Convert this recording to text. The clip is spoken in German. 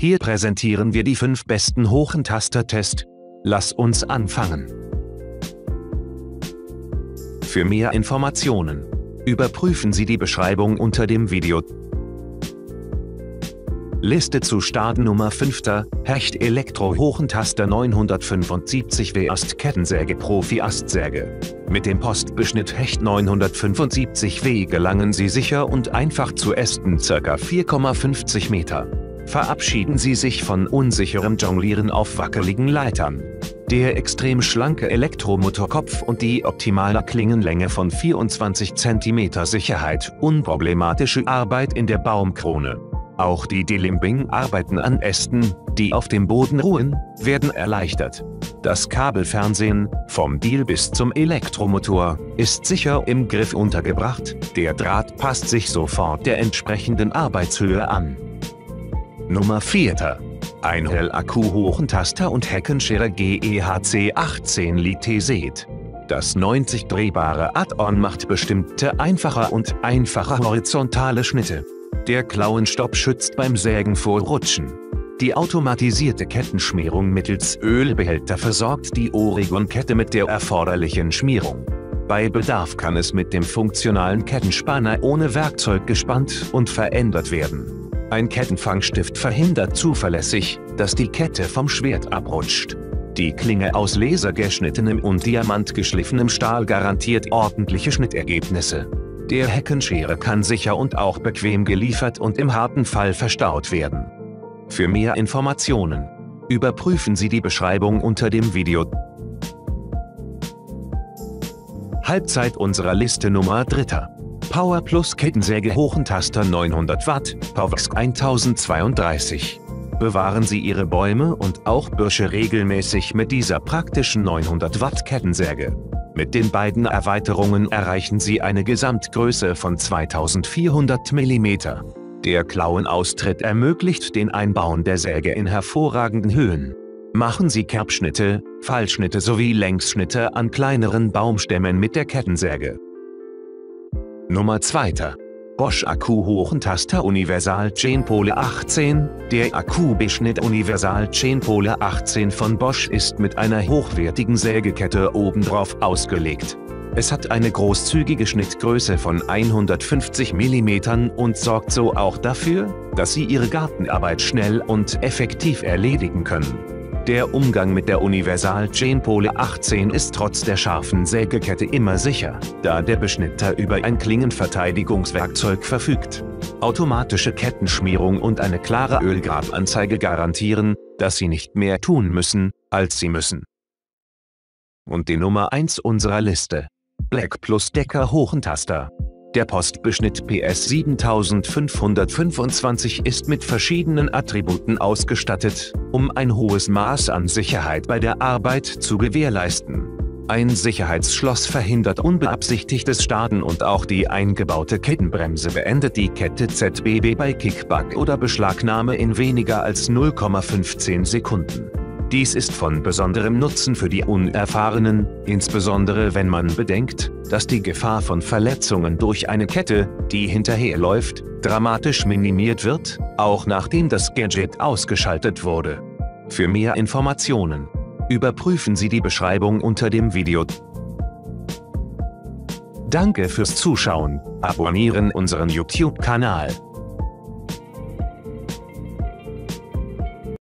Hier präsentieren wir die fünf besten Hochentaster-Test. Lass uns anfangen. Für mehr Informationen überprüfen Sie die Beschreibung unter dem Video. Liste zu Startnummer 5. Hecht Elektro Hochentaster 975W Ast Kettensäge Profi Astsäge. Mit dem Postbeschnitt Hecht 975W gelangen Sie sicher und einfach zu Ästen ca. 4,50 Meter. Verabschieden Sie sich von unsicherem Jonglieren auf wackeligen Leitern. Der extrem schlanke Elektromotorkopf und die optimale Klingenlänge von 24 cm Sicherheit, unproblematische Arbeit in der Baumkrone. Auch die Delimbing-Arbeiten an Ästen, die auf dem Boden ruhen, werden erleichtert. Das Kabelfernsehen, vom Deal bis zum Elektromotor, ist sicher im Griff untergebracht, der Draht passt sich sofort der entsprechenden Arbeitshöhe an. Nummer 4. Ein Hell-Akku-Hochentaster und Heckenschere GEHC 18 Liteset. Das 90 drehbare Add-on macht bestimmte einfache und einfache horizontale Schnitte. Der Klauenstopp schützt beim Sägen vor Rutschen. Die automatisierte Kettenschmierung mittels Ölbehälter versorgt die Oregon-Kette mit der erforderlichen Schmierung. Bei Bedarf kann es mit dem funktionalen Kettenspanner ohne Werkzeug gespannt und verändert werden. Ein Kettenfangstift verhindert zuverlässig, dass die Kette vom Schwert abrutscht. Die Klinge aus lasergeschnittenem und diamantgeschliffenem Stahl garantiert ordentliche Schnittergebnisse. Der Heckenschere kann sicher und auch bequem geliefert und im harten Fall verstaut werden. Für mehr Informationen überprüfen Sie die Beschreibung unter dem Video. Halbzeit unserer Liste Nummer 3. Power Plus Kettensäge Hochentaster 900 Watt, Powx 1032. Bewahren Sie Ihre Bäume und auch Büsche regelmäßig mit dieser praktischen 900 Watt Kettensäge. Mit den beiden Erweiterungen erreichen Sie eine Gesamtgröße von 2400 mm. Der Klauenaustritt ermöglicht den Einbauen der Säge in hervorragenden Höhen. Machen Sie Kerbschnitte, Fallschnitte sowie Längsschnitte an kleineren Baumstämmen mit der Kettensäge. Nummer 2. Bosch Akku Hochentaster Universal Chainpole 18 Der Akku-Beschnitt Universal Chainpole 18 von Bosch ist mit einer hochwertigen Sägekette obendrauf ausgelegt. Es hat eine großzügige Schnittgröße von 150 mm und sorgt so auch dafür, dass Sie Ihre Gartenarbeit schnell und effektiv erledigen können. Der Umgang mit der Universal Chainpole 18 ist trotz der scharfen Sägekette immer sicher, da der Beschnitter über ein Klingenverteidigungswerkzeug verfügt. Automatische Kettenschmierung und eine klare Ölgrabanzeige garantieren, dass Sie nicht mehr tun müssen, als Sie müssen. Und die Nummer 1 unserer Liste. Black Plus Decker Hochentaster. Der Postbeschnitt PS 7525 ist mit verschiedenen Attributen ausgestattet, um ein hohes Maß an Sicherheit bei der Arbeit zu gewährleisten. Ein Sicherheitsschloss verhindert unbeabsichtigtes Starten und auch die eingebaute Kettenbremse beendet die Kette ZBB bei Kickback oder Beschlagnahme in weniger als 0,15 Sekunden. Dies ist von besonderem Nutzen für die Unerfahrenen, insbesondere wenn man bedenkt, dass die Gefahr von Verletzungen durch eine Kette, die hinterherläuft, dramatisch minimiert wird, auch nachdem das Gadget ausgeschaltet wurde. Für mehr Informationen überprüfen Sie die Beschreibung unter dem Video. Danke fürs Zuschauen, abonnieren unseren YouTube-Kanal.